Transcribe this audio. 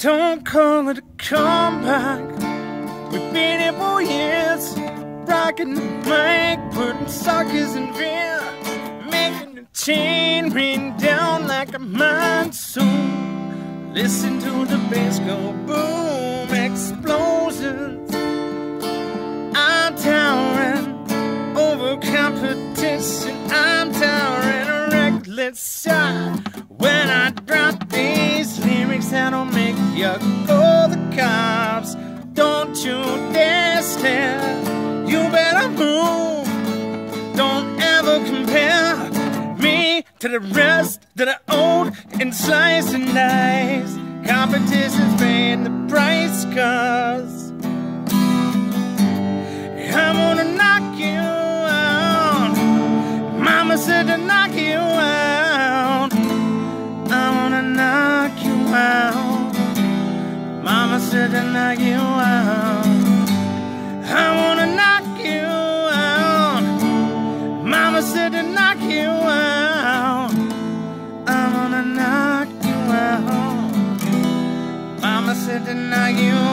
Don't call it a comeback. We've been here for years, rocking the mic, putting suckers in fear, making the chain ring down like a monsoon. Listen to the bass go boom, explosions. I'm towering over competition. I'm towering reckless when I drop these lyrics that'll make you call the cops. Don't you dare stare. You better move. Don't ever compare me to the rest that the old and slice and dice. Competition's paying the price, cause monster to knock you out. I wanna knock you out. Mama said to knock you out. I wanna knock you out. Mama said to knock you out.